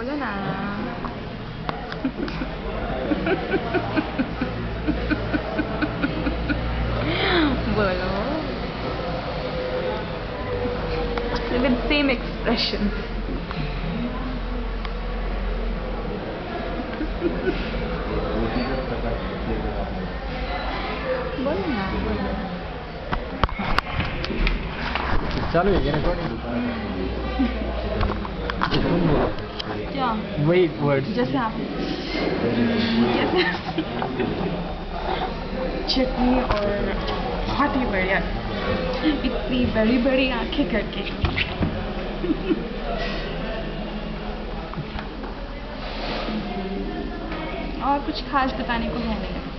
Bueno. na. Bolo. With same expression. Bolo क्या? वही word जैसे आप चटनी और बहुत ही बढ़िया। इतनी बड़ी बड़ी आँखें करके। और कुछ खास बताने को है नहीं।